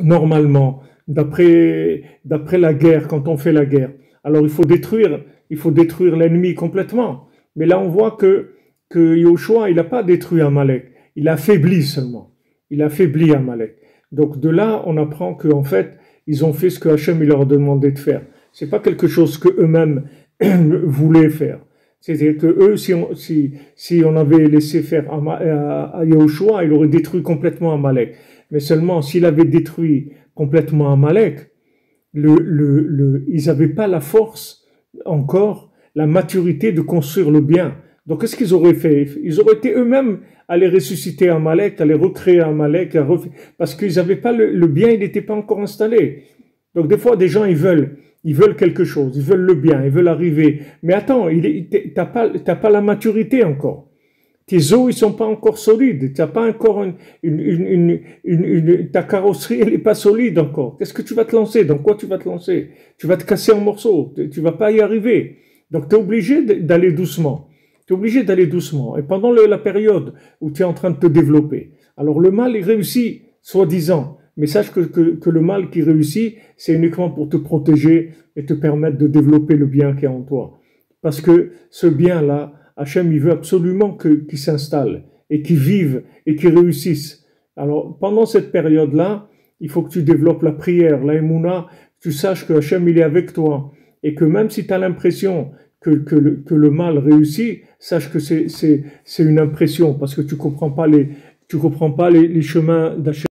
normalement, d'après, la guerre, quand on fait la guerre. Alors il faut détruire, il faut détruire l'ennemi complètement. Mais là, on voit que, que Yoshua, il n'a pas détruit Amalek. Il a affaibli seulement. Il a affaibli Amalek. Donc de là, on apprend qu'en fait, ils ont fait ce que Hachem il leur a demandé de faire. C'est pas quelque chose que eux-mêmes voulaient faire. C'est-à-dire que eux, si on, si, si on avait laissé faire à, à Yahushua, il aurait détruit complètement Amalek. Mais seulement s'il avait détruit complètement Amalek, le, le, le, ils n'avaient pas la force encore, la maturité de construire le bien. Donc qu'est-ce qu'ils auraient fait? Ils auraient été eux-mêmes à les ressusciter Amalek, à les recréer Amalek, à parce qu'ils n'avaient pas le, le bien, il n'était pas encore installé. Donc des fois, des gens, ils veulent, ils veulent quelque chose, ils veulent le bien, ils veulent arriver. Mais attends, tu n'as pas, pas la maturité encore. Tes os, ils sont pas encore solides. T'as pas encore une, une, une, une, ta carrosserie, elle est pas solide encore. Qu'est-ce que tu vas te lancer? Dans quoi tu vas te lancer? Tu vas te casser en morceaux. Tu vas pas y arriver. Donc, tu es obligé d'aller doucement. Tu es obligé d'aller doucement. Et pendant la période où tu es en train de te développer. Alors, le mal, il réussit, soi-disant. Mais sache que, que, que, le mal qui réussit, c'est uniquement pour te protéger et te permettre de développer le bien qui est en toi. Parce que ce bien-là, Hachem, il veut absolument qu'il s'installe et qu'il vive et qu'il réussisse. Alors, pendant cette période-là, il faut que tu développes la prière, la émouna, tu saches que Hachem, il est avec toi. Et que même si tu as l'impression que, que, le, que le mal réussit, sache que c'est une impression parce que tu comprends pas les, tu comprends pas les, les chemins d'Hachem.